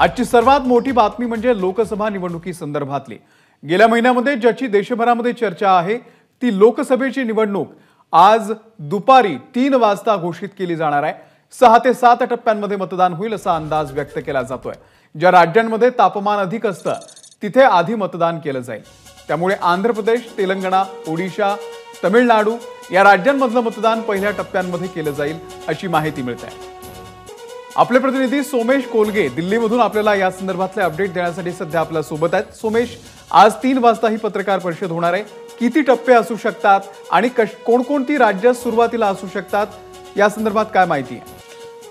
आजची सर्वात मोठी बातमी म्हणजे लोकसभा निवडणुकी संदर्भातली. गेल्या महिन्यामध्ये ज्याची देशभरामध्ये चर्चा आहे ती लोकसभेची निवडणूक आज दुपारी तीन वाजता घोषित केली जाणार आहे. सहा ते सात टप्प्यांमध्ये मतदान होईल असा अंदाज व्यक्त केला जातोय. ज्या राज्यांमध्ये तापमान अधिक असतं तिथे आधी मतदान केलं जाईल. त्यामुळे आंध्र प्रदेश तेलंगणा ओडिशा तमिळनाडू या राज्यांमधलं मतदान पहिल्या टप्प्यांमध्ये केलं जाईल अशी माहिती मिळते. आहे आपले प्रतिनिधी सोमेश कोलगे दिल्लीमधून आपल्याला या संदर्भातले अपडेट देण्यासाठी सध्या आपल्यासोबत आहेत. सोमेश आज तीन वाजता ही पत्रकार परिषद होणार आहे. किती टप्पे असू शकतात आणि कश कोणकोणती राज्य सुरुवातीला असू शकतात? या संदर्भात काय माहिती आहे?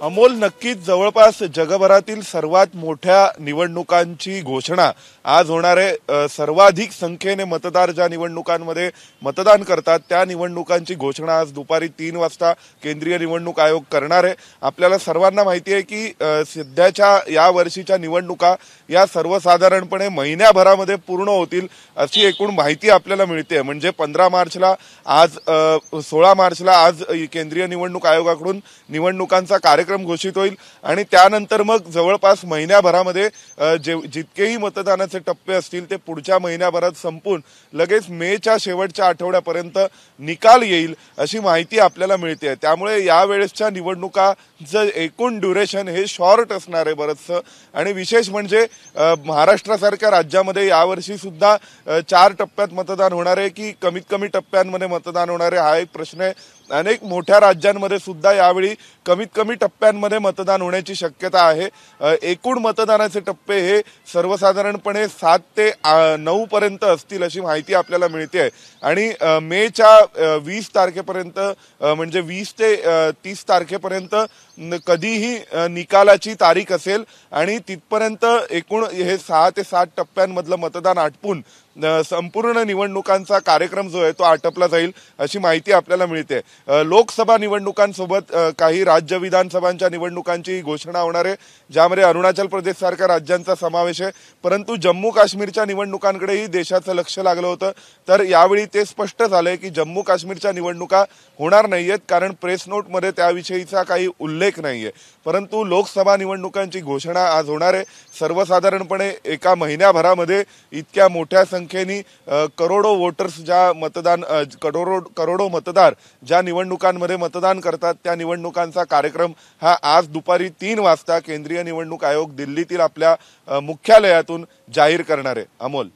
अमोल नक्कीच जवळपास जगभरातील सर्वात मोठ्या निवडणुकांची घोषणा. आज होणार आहे सर्वाधिक संख्येने मतदार ज्या निवडणुकांमध्ये मतदान करतात त्या निवडणुकांची घोषणा आज दुपारी तीन वाजता केंद्रीय निवडणूक आयोग करणार आहे. आपल्याला सर्वांना माहिती आहे की सध्याच्या या वर्षीच्या निवडणुका या सर्वसाधारणपणे महिन्याभरामध्ये पूर्ण होतील अशी एकूण माहिती आपल्याला मिळते. म्हणजे पंधरा मार्चला आज सोळा मार्चला आज केंद्रीय निवडणूक आयोगाकडून निवडणुकांचा कार्यक्रम कार्यक्रम घोषित होईल आणि त्यानंतर मग जवळपास महिन्याभरामध्ये जे जितकेही मतदानाचे टप्पे असतील ते पुढच्या महिन्याभरात संपून लगेच मेच्या शेवटच्या आठवड्यापर्यंत निकाल येईल अशी माहिती आपल्याला मिळते त्यामुळे यावेळेसच्या निवडणुकाचं एकूण ड्युरेशन हे शॉर्ट असणार आहे बरंचसं. आणि विशेष म्हणजे महाराष्ट्रासारख्या राज्यामध्ये यावर्षी सुद्धा चार टप्प्यात मतदान होणार आहे की कमीत कमी टप्प्यांमध्ये मतदान होणार आहे हा एक प्रश्न आहे. अनेक मोठ्या राज्यांमध्ये सुद्धा यावेळी कमीत कमी टप्प्यांमध्ये मतदान होण्याची शक्यता आहे. एकूण मतदानाचे टप्पे हे सर्वसाधारणपणे सात ते नऊ पर्यंत असतील अशी माहिती आपल्याला मिळते आणि मेच्या वीस तारखेपर्यंत म्हणजे वीस ते तीस तारखेपर्यंत कधीही निकालाची तारीख असेल आणि तिथपर्यंत एकूण हे सहा ते सात टप्प्यांमधलं मतदान आटपून संपूर्ण निवडणुकांचा कार्यक्रम जो आहे तो आटपला जाईल अशी माहिती आपल्याला मिळते. लोकसभा निवडणुकांसोबत काही राज्य विधानसभांच्या निवडणुकांची घोषणा होणार आहे. ज्यामध्ये अरुणाचल प्रदेश सारख्या राज्यांचा समावेश आहे. परंतु जम्मू काश्मीरच्या निवडणुकांकडेही देशाचं लक्ष लागलं होतं. तर यावेळी ते स्पष्ट झालंय की जम्मू काश्मीरच्या निवडणुका होणार नाहीयेत कारण प्रेस नोटमध्ये त्याविषयीचा काही उल्लेख नाहीये. परंतु लोकसभा निवडणुकांची घोषणा आज होणार आहे. सर्वसाधारणपणे एका महिन्याभरामध्ये इतक्या मोठ्या संख्येने करोडो वोटर्स ज्या मतदान करोडो करोडो मतदार ज्या निवडणुकांमध्ये मतदान करतात त्या निवडणुकांचा कार्यक्रम हा आज दुपारी तीन वाजता केंद्रीय निवडणूक आयोग दिल्लीतील आपल्या मुख्यालयातून जाहीर करणार आहे. अमोल.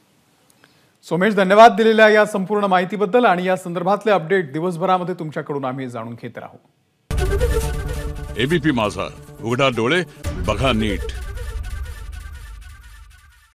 सोमेश धन्यवाद दिलेल्या या संपूर्ण माहितीबद्दल आणि या संदर्भातले अपडेट दिवसभरामध्ये तुमच्याकडून आम्ही जाणून घेत राहू. एबीपी माझा उघडा डोळे बघा नीट.